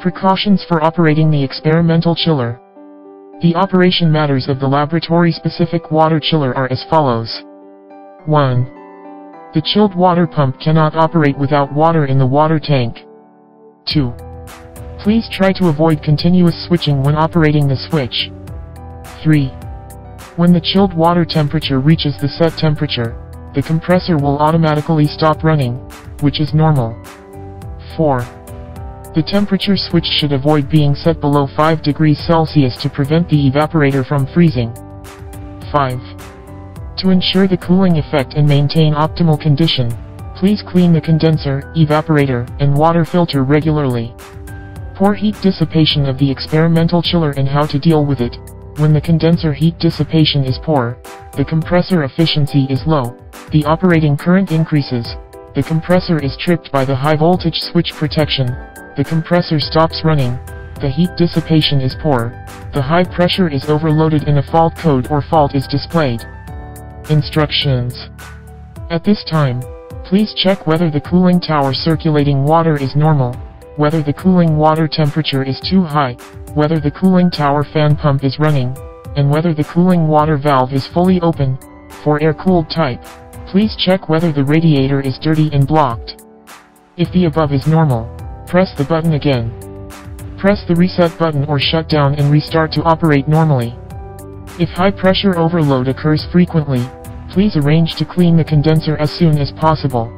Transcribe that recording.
Precautions for operating the experimental chiller. The operation matters of the laboratory-specific water chiller are as follows. 1. The chilled water pump cannot operate without water in the water tank. 2. Please try to avoid continuous switching when operating the switch. 3. When the chilled water temperature reaches the set temperature, the compressor will automatically stop running, which is normal. 4. The temperature switch should avoid being set below 5 degrees Celsius to prevent the evaporator from freezing. 5. To ensure the cooling effect and maintain optimal condition, please clean the condenser, evaporator, and water filter regularly. Poor heat dissipation of the experimental chiller and how to deal with it. When the condenser heat dissipation is poor, the compressor efficiency is low, the operating current increases, the compressor is tripped by the high voltage switch protection, the compressor stops running, the heat dissipation is poor, the high pressure is overloaded and a fault code or fault is displayed. Instructions. At this time, please check whether the cooling tower circulating water is normal, whether the cooling water temperature is too high, whether the cooling tower fan pump is running, and whether the cooling water valve is fully open. For air-cooled type, please check whether the radiator is dirty and blocked. If the above is normal, Press the button again. Press the reset button or shut down and restart to operate normally. If high pressure overload occurs frequently, please arrange to clean the condenser as soon as possible.